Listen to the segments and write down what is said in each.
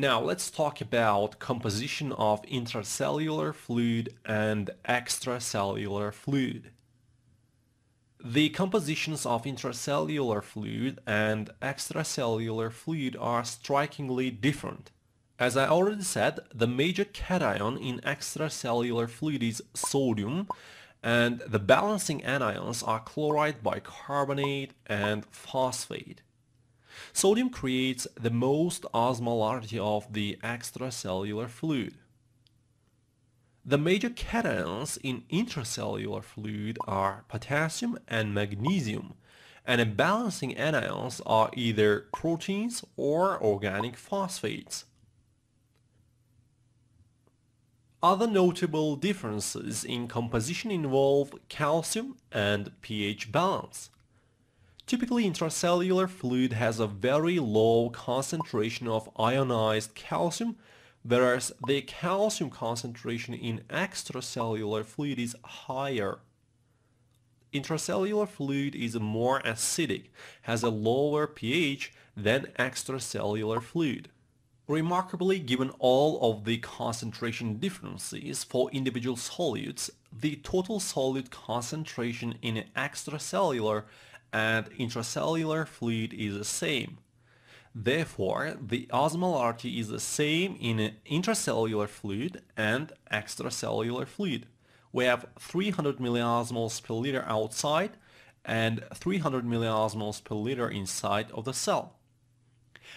Now let's talk about composition of intracellular fluid and extracellular fluid. The compositions of intracellular fluid and extracellular fluid are strikingly different. As I already said, the major cation in extracellular fluid is sodium and the balancing anions are chloride bicarbonate and phosphate. Sodium creates the most osmolarity of the extracellular fluid. The major cations in intracellular fluid are potassium and magnesium, and the balancing anions are either proteins or organic phosphates. Other notable differences in composition involve calcium and pH balance. Typically intracellular fluid has a very low concentration of ionized calcium, whereas the calcium concentration in extracellular fluid is higher. Intracellular fluid is more acidic, has a lower pH than extracellular fluid. Remarkably, given all of the concentration differences for individual solutes, the total solute concentration in extracellular and intracellular fluid is the same. Therefore, the osmolarity is the same in intracellular fluid and extracellular fluid. We have 300 milliosmoles per liter outside and 300 milliosmoles per liter inside of the cell.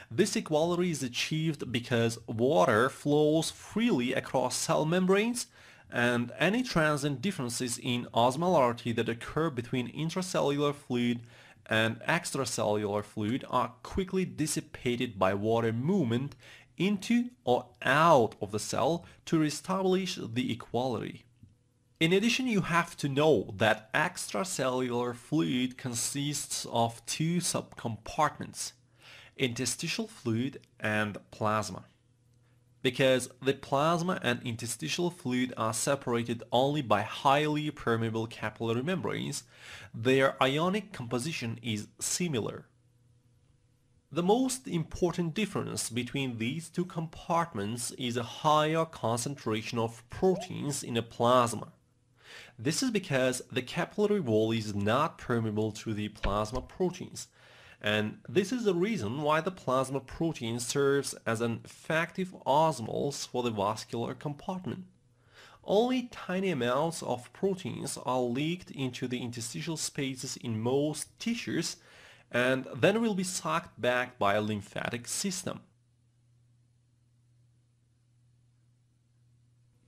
This equality is achieved because water flows freely across cell membranes and any transient differences in osmolarity that occur between intracellular fluid and extracellular fluid are quickly dissipated by water movement into or out of the cell to reestablish the equality. In addition, you have to know that extracellular fluid consists of two subcompartments interstitial fluid and plasma. Because the plasma and interstitial fluid are separated only by highly permeable capillary membranes, their ionic composition is similar. The most important difference between these two compartments is a higher concentration of proteins in the plasma. This is because the capillary wall is not permeable to the plasma proteins, and this is the reason why the plasma protein serves as an effective osmoles for the vascular compartment. Only tiny amounts of proteins are leaked into the interstitial spaces in most tissues and then will be sucked back by a lymphatic system.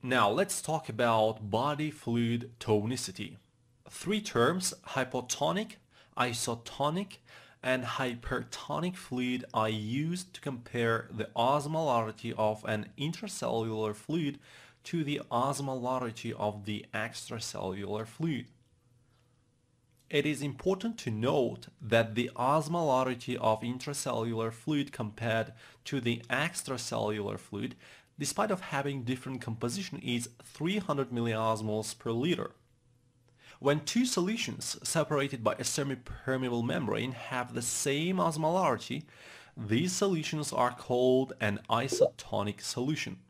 Now let's talk about body fluid tonicity. Three terms, hypotonic, isotonic, and hypertonic fluid are used to compare the osmolarity of an intracellular fluid to the osmolarity of the extracellular fluid. It is important to note that the osmolarity of intracellular fluid compared to the extracellular fluid, despite of having different composition, is 300 milliosmoles per liter. When two solutions separated by a semi-permeable membrane have the same osmolarity, these solutions are called an isotonic solution.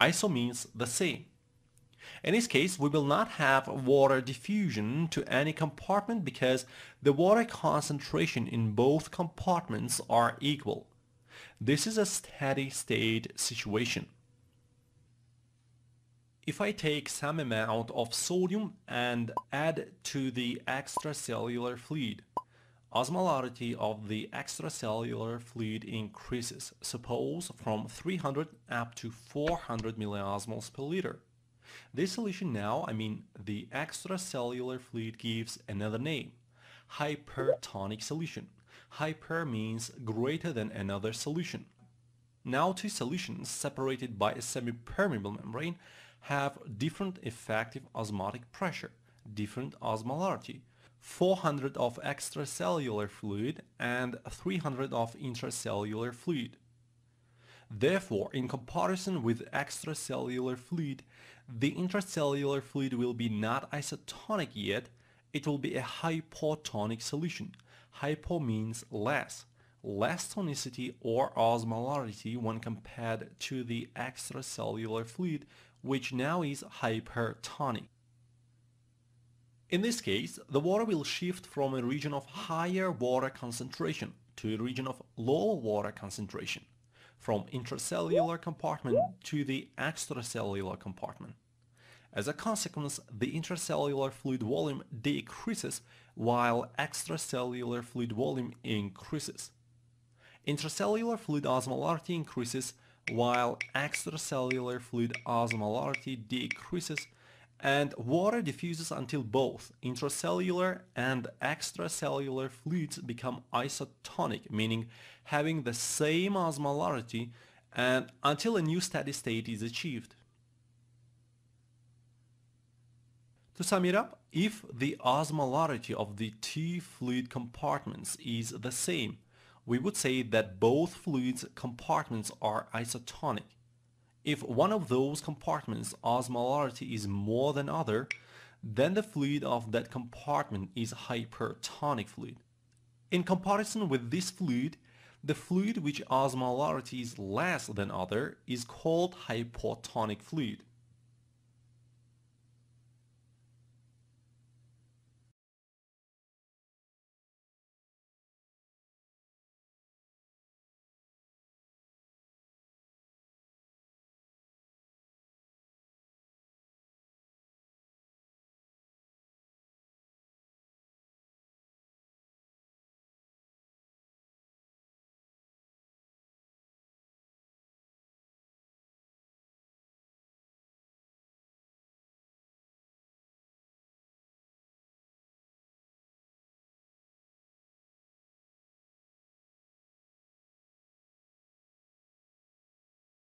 Iso means the same. In this case, we will not have water diffusion to any compartment because the water concentration in both compartments are equal. This is a steady state situation. If I take some amount of sodium and add to the extracellular fluid, osmolarity of the extracellular fluid increases, suppose from 300 up to 400 milliosmoles per liter. This solution now, I mean the extracellular fluid gives another name, hypertonic solution. Hyper means greater than another solution. Now two solutions separated by a semi-permeable membrane have different effective osmotic pressure, different osmolarity, 400 of extracellular fluid and 300 of intracellular fluid. Therefore, in comparison with extracellular fluid, the intracellular fluid will be not isotonic yet, it will be a hypotonic solution. Hypo means less, less tonicity or osmolarity when compared to the extracellular fluid, which now is hypertonic. In this case, the water will shift from a region of higher water concentration to a region of lower water concentration, from intracellular compartment to the extracellular compartment. As a consequence, the intracellular fluid volume decreases while extracellular fluid volume increases. Intracellular fluid osmolarity increases while extracellular fluid osmolarity decreases and water diffuses until both intracellular and extracellular fluids become isotonic, meaning having the same osmolarity and until a new steady state is achieved. To sum it up, if the osmolarity of the two fluid compartments is the same, we would say that both fluids compartments are isotonic. If one of those compartments osmolarity is more than other, then the fluid of that compartment is hypertonic fluid. In comparison with this fluid, the fluid which osmolarity is less than other is called hypotonic fluid.